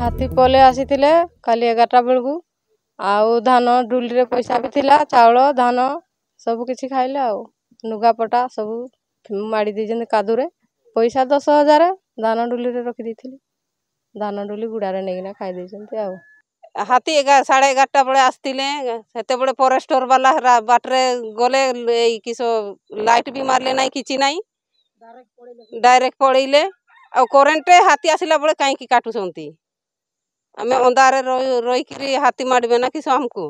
ହାତୀ ପଲେ ଆସିଥିଲେ କାଲି ଏଗାରଟା ବେଳକୁ। ଆଉ ଧାନ ଡୁଲିରେ ପଇସା ବି ଥିଲା ଚାଉଳ ଧାନ ସବୁ କିଛି ଖାଇଲେ ଆଉ। ଲୁଗାପଟା ସବୁ ମାଡ଼ି ଦେଇଛନ୍ତି କାଦୁରେ ପଇସା ଦଶ ହଜାର ଧାନ ଡୁଲିରେ ରଖିଦେଇଥିଲି ଧାନ ଡୁଲି ଗୁଡ଼ାରେ ନେଇକିନା ଖାଇ ଦେଇଛନ୍ତି ଆଉ। ହାତୀ ଏଗାର ସାଢ଼େ ଏଗାରଟା ବେଳେ ଆସିଥିଲେ ସେତେବେଳେ ଫରେଷ୍ଟର ବାଲା ବାଟରେ ଗଲେ ଏଇ କିସ ଲାଇଟ୍ ବି ମାରିଲେ ନାହିଁ କିଛି ନାହିଁ ଡାଇରେକ୍ଟ ପଳେଇଲେ ଆଉ କରେଣ୍ଟରେ ହାତୀ ଆସିଲା ବେଳେ କାହିଁକି କାଟୁଛନ୍ତି ଆମେ ଅନ୍ଧାରରେ ରହିକିରି ହାତୀ ମାରିବେ ନା କିସ ଆମକୁ